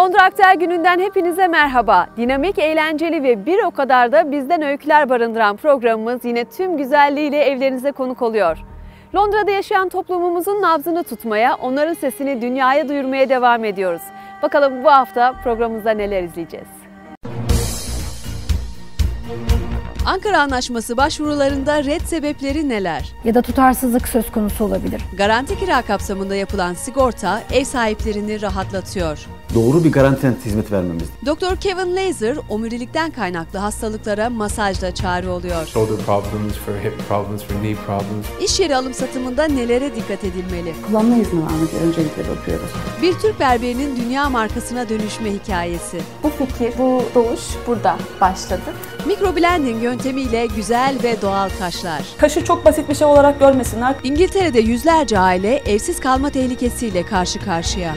Londra Aktüel Günü'nden hepinize merhaba. Dinamik, eğlenceli ve bir o kadar da bizden öyküler barındıran programımız yine tüm güzelliğiyle evlerinize konuk oluyor. Londra'da yaşayan toplumumuzun nabzını tutmaya, onların sesini dünyaya duyurmaya devam ediyoruz. Bakalım bu hafta programımızda neler izleyeceğiz? Ankara Anlaşması başvurularında red sebepleri neler? ya da tutarsızlık söz konusu olabilir. Garanti kira kapsamında yapılan sigorta ev sahiplerini rahatlatıyor. Doğru bir garanti hizmet vermemiz. Doktor Kevin Laser, omurilikten kaynaklı hastalıklara masajda çare oluyor. shoulder problems, for hip problems, for knee problems. İş yeri alım satımında nelere dikkat edilmeli? kullanma izni vermekle öncelikle bakıyoruz. Bir Türk berberinin dünya markasına dönüşme hikayesi. Bu fikir, bu doğuş burada başladı. Mikroblending yöntemiyle güzel ve doğal kaşlar. Kaşı çok basit bir şey olarak görmesinler. İngiltere'de yüzlerce aile evsiz kalma tehlikesiyle karşı karşıya.